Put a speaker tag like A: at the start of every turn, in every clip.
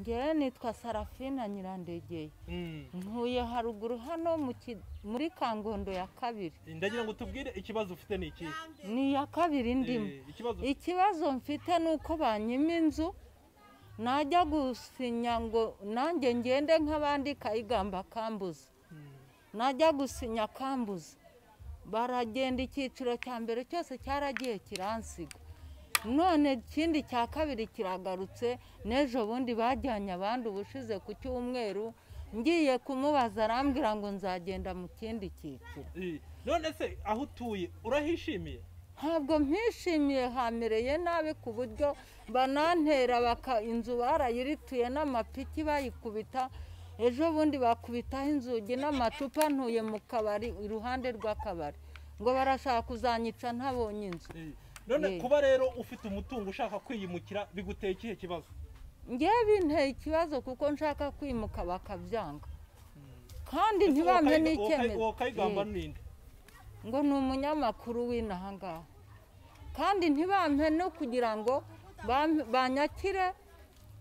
A: ngewe nitwa sarafina nyirandegeye
B: Mm.
A: ntuye haruguru hano muri kangondo ya kabiri.
B: Ndagira ngo tubwire ikibazo ufite ni iki?
A: Ni iya kabiri ndimo
B: Eh, ikibazo.
A: Ikibazo mfite ni uko banyima inzu najya gusinya ngo nanjye ngende nk'abandi kayigamba kambuza. Najya gusinya kambuza. Baragenda icyiciro cya mbere cyose cyaragiye kiransiga. None ikindi cya kabiri kiragarutse n'ejo bundi bajyanye abandi ubushize ku cyumweru ngiye kumubaza arambwira ngo nzagenda mu kindi cyiciro.
B: None se aho utuye urahishimiye?
A: Ntabwo mpishimiye hamereye nabi ku buryo banantera baka inzu barayirituye n'amapiki bayikubita ejo bundi bakubitaho inzugi n'amacupa ntuye mu kabari iruhande rw'akabari. Ngo barashaka kuzanyica ntabonye inzu.
B: None kuba rero ufite umutungo ushaka kwiyimukira biguteye ikihe kibazo
A: ngewe binteye ikibazo kuko nshaka kwimuka bakabyanga. Kandi ntibampe
B: uwo Kayiga-
A: n'icyemezo. ngo ni umunyamakuru w'inaha ngaha. Kandi ntibampe no kugira ngo banyakire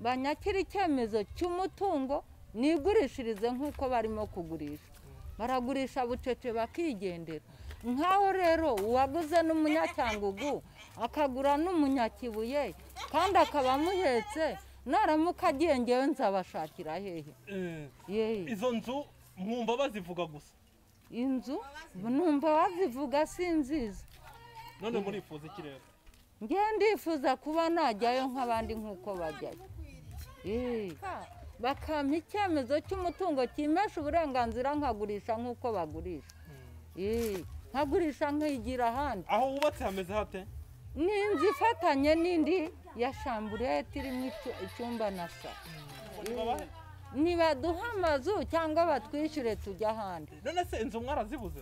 A: banyakire icyemezo cy'umutungo nigurishirize nk'uko barimo kugurisha. Baragurisha bucece bakigendera. Nk'aho rero uwaguze n'umunyacyangugu akagura n'umunyakibuye kandi akaba amuhetse naramuka agiye ngewe nzabashakira hehe?
B: Eh,
A: yeee.
B: izo nzu mwumva bazivuga gusa?
A: Inzu? Numva bazivuga si nziza
B: none murifuza iki rero?
A: Ngewe ndifuza kuba najyayo nk'abandi nk'uko bajyayo. Bakampa icyemezo cy'umutungo kimesha uburenganzira nkagurisha nk'uko bagurisha. Eh, nkagurisha nkigira ahandi.
B: Aho wubatse hameze hate?
A: Ni inzu ifatanye n'indi ya shamburete irimo icyu- icyumba na saro
B: Babahe?
A: nibaduha amazu cyangwa batwishyure tujya ahandi.
B: None se inzu mwarazibuze?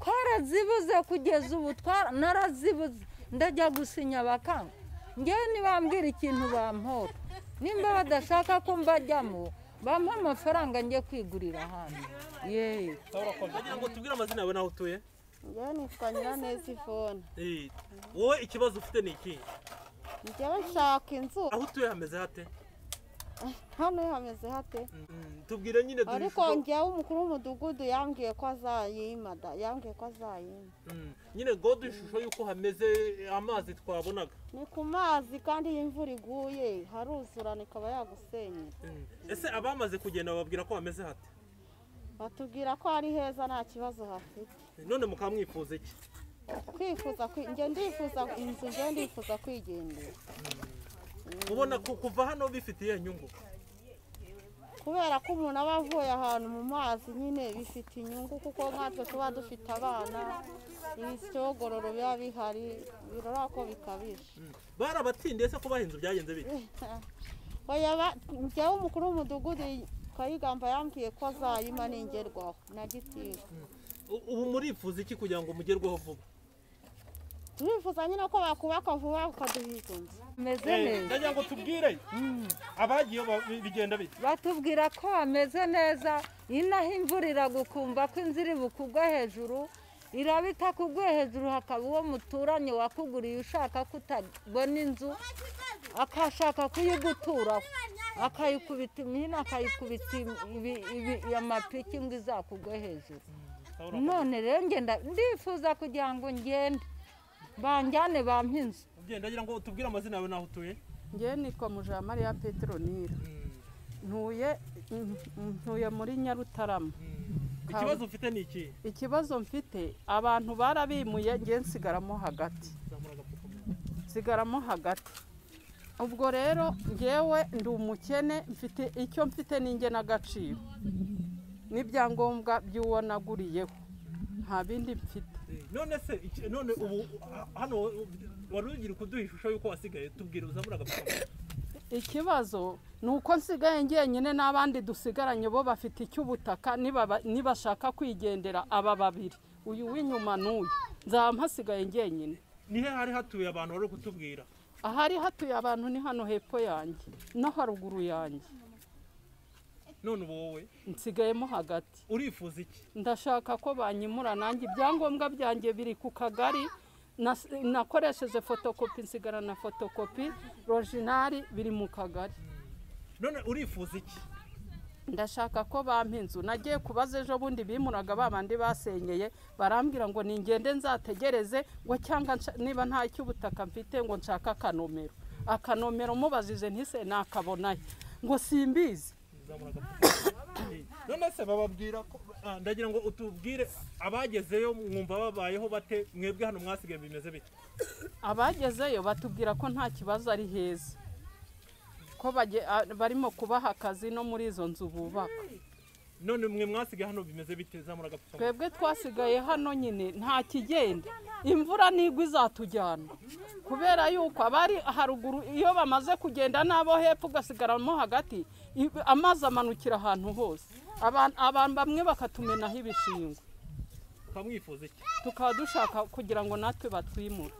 A: Twarazibuze kugeza ubu narazibuze. Ndajya gusinya bakanga ngewe nibambwira ikintu bampora. Nimba badashaka ko mbajyamo bampa amafaranga njye kwigurira ahandi yeee.
B: Ndagira ngo tubwire amazina yawe n'aho utuye?
C: Njyewe nitwa nyiraneza ivone
B: Eh, wowe ikibazo ufite ni iki?
C: Njyewe nshaka inzu.
B: Aho utuye hameze hate?
C: Hano hameze hate?
B: Mm, tubwire nyine duhe
C: ariko njyewe umukuru w'umudugudu yambwiye ko azayima yambwiye ko azayima.
B: Mm, nyine ngo duhe ishusho y'uko hameze amazi twabonaga.
C: Ni ku mazi kandi iyo imvura iguye haruzurana ikaba yagusenyera.
B: Mm, ese abamaze kugenda bababwira ko hameze hate?
C: Batubwira ko ari heza nta kibazo hafite.
B: None mukaba mwifuza iki?
C: Kwifuza ndifuza inzu ndifuza kwigendera.
B: Mubona ku- kuva hano bifitiye inyungu.
C: Kubera ko umuntu aba avuye ahantu mu mazi nyine bifite inyungu kuko nkatwe tuba dufite abana ibisogororo biba bihari birora ko bikabije.
B: Mm, barabatsindiye se kubaha inzu byagenze bite?
C: Njyewe umukuru w'umudugudu kayigamba yambwiye ko azayima ningerwaho. Na gitifu
B: U- ubu murifuza iki kugira ngo mugerweho vuba?
C: Turifuza nyine ko bakubaka vuba bakaduha izo nzu
A: bameze
B: Eh,
A: neza.
B: ndagira ngo tubwire abagiye ba- bi- bigenda bite
A: batubwira ko bameze neza. Inaho imvura iragukumva ko inzu iri bukugwe hejuru. Iraba itakuguye hejuru hakaba uwo muturanye wakuguriye ushaka ko utabona inzu akashaka kuyiguturaho akayikubita imihini akayikubita amapiki ngo izakugwe hejuru. None rero ngenda ndifuza kugira ngo ngende. Banjyane bampe inzu
B: Ugenda ndagira ngo tubwire amazina yawe n'aho utuye.
D: Ngewe nitwa mujamariya petronira ntuye ntuye muri nyarutarama
B: ikibazo ufite ni iki?
D: Ikibazo mfite abantu barabimuye ngewe nsigaramo hagati. Nsigaramo hagati. Ubwo rero ngewe ndi umukene mfite icyo mfite n'inge n'agaciro. N'ibyangombwa by'uwo naguriyeho. Nta bindi mfite.
B: None se none ubu ha- hano wari ugira kuduha ishusho y'uko wasigaye tubwire uzamuraga
D: ikibazo ni uko nsigaye ngenyine n'abandi dusigaranye bo bafite icy'ubutaka nibashaka kwigendera aba babiri. Uyu w'inyuma n'uyu nzaba mpasigaye ngenyine
B: nihe hari hatuye abantu bari kutubwira?
D: Ahari hatuye abantu ni hano hepfo yanjye no haruguru yanjye.
B: None wowe?
D: Nsigayemo hagati.
B: Urifuza iki?
D: Ndashaka ko banyimura nanjye. Ibyangombwa byanjye biri ku kagari. Nakoresheje fotokopi nsigara na fotokopi rojinari biri mu kagari.
B: None urifuza iki?
D: Ndashaka ko bampa inzu. Nagiye kubaza ejo bundi bimuraga ba bandi basenyeye. Barambwira ngo ningende nzategereze ngo cyangwa niba nta cy'ubutaka mfite ngo nshake akanomero. Akanomero mubajije ntise nakabonayo ngo simbizi.
B: None se bababwira ko ah, ndagira ngo utubwire abagezeyo mwumva babayeho bate mwebwe hano mwasigaye bimeze bite?
D: Abagezeyo batubwira ko nta kibazo ari heza. Ko bage- a- barimo kubaha akazi no muri izo nzu bubaka.
B: None mwe mwasigaye hano bimeze bite? Zamura agapfukamunwa
D: twebwe twasigaye hano nyine nta kigenda. Imvura nigwa izatujyana. Kubera yuko abari haruguru iyo bamaze kugenda n'abo hepfo ugasigaramo hagati amazi amanukira ahantu hose. Abantu bamwe bakatumenaho ibishingwe.
B: Iki?
D: Tukaba dushaka kugira ngo natwe batwimure.